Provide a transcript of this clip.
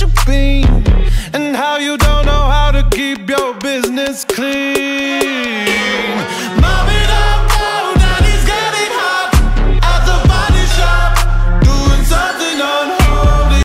you've been, and how you don't know how to keep your business clean.